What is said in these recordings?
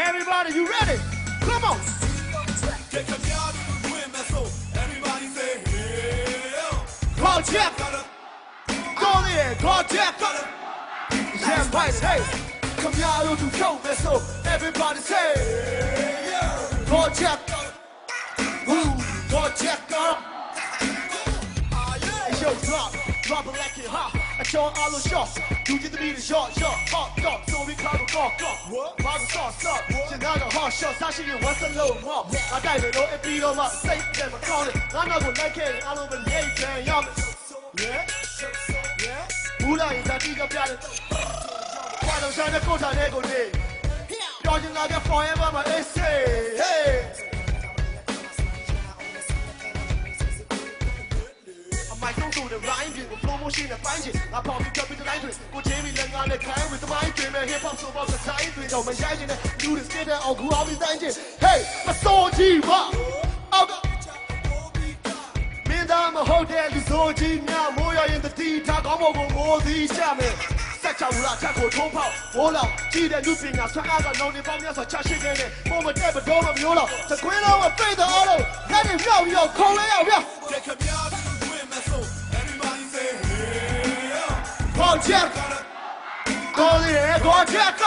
Everybody, you ready? Come on. Call Jeff. Go there, call Jeff. Yeah, right, hey. Come here to show me so everybody say. Call Jeff. Woo, call girl. Hey, yo, drop, drop it like it hot. I show all the shots. You get the beat is short, short, hot, hot. talk up, what? Bobby sauce up, what? Chicago hot shots, I should get what's a low mom. I got it, no, it beat on my safe, then I call it. I'm not gonna like it, I don't believe it, man, y'all. Yeah? Yeah? Mula is a big up, y'all. Why don't you have a quota, they go day? Y'all, you know, forever, my essay. 我放屁，臭屁都来堆，我证明人家的台，我他妈一堆，me hiphop so boss，一堆，他们压着呢，do this shit，我酷，我比他硬，hey，我超级猛。阿哥，没他妈好歹，你超级娘，我摇人的地摊，搞不过我这下面。塞车乌拉车快逃跑，我老，只见路边啊穿阿个农民包，秒杀时间呢，我们爹不丢，我们娘了，这鬼佬我飞到阿路，赶紧秒秒，快来呀秒。往前走，高人多前走，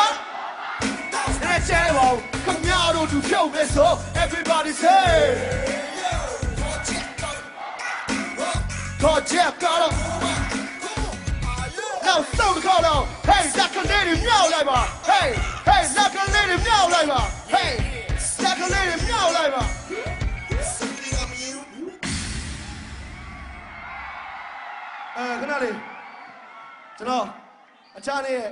来前往，可苗头就跳没走，Everybody say。靠前走，让送的靠到，嘿，那个美女妙来吧，嘿，嘿，那个美女妙来吧，嘿，那个美女妙来吧。哎，搁那里？ ကျွန်တော်အခြားလေးရဲ့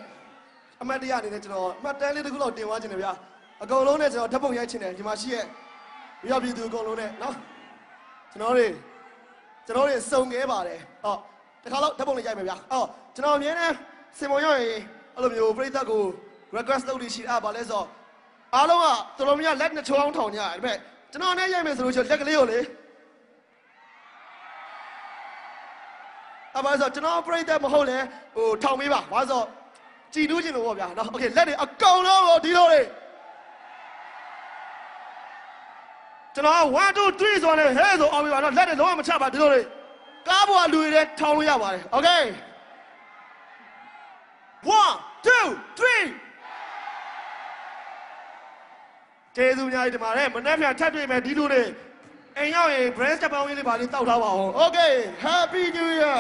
အမတ်တရားအနေနဲ့ကျွန်တော်အမှတ်တမ်းလေးတစ်ခုလောက်တင်သွားခြင်းတယ်ဗျာအကုန်လုံးနဲ့ကျွန်တော်ဓာတ်ပုံရိုက်ခြင်းတယ်ဒီမှာရှိရဲ့မိဘပြည်သူအကုန်လုံးနဲ့နော်ကျွန်တော်တွေကျွန်တော်တွေစုံခဲ့ပါတယ်ဟောတခါတော့ဓာတ်ပုံလေးရိုက်မယ်ဗျာဟောကျွန်တော်အမြဲတမ်းစင်ပေါ်ရောက်ရင်အဲ့လိုမျိုးပြိဿကို request လုပ်လို့ရှိတာပါလဲဆိုတော့အားလုံးကတော်တော်များလက်နှစ်ချောင်းထောင်ကြတယ်ဒါပေမဲ့ကျွန်တော်နဲ့ရိုက်မယ်ဆိုလို့ရှိရင်လက်ကလေးကိုလေ အပါဆိုကျွန်တော်ပြိတ္တမဟုတ်လဲဟိုထောင်ပေးပါဘာဆိုကြည်တူးခြင်းလို့ပေါ့ဗျာနော်โอเคလက်တွေအကောင်လုံးကိုဒီလိုလေးကျွန်တော်1 2 3ဆိုရင်ဟဲ့ဆိုအောင်ပြပါနော်လက်တွေလုံးဝမချပါဒီလိုလေးကားပေါ်ကလူတွေထောင်လို့ရပါတယ်โอเค1 2 3ကျေးဇူးများကြီးတင်ပါတယ်မနေ့ပြန်ထပ်တွေ့မယ်ဒီလိုလေး အိမ်ရောက်ရင် brand တစ်ပေါင်းလေးပါလေးတောက်ထားပါအောင် Okay happy new year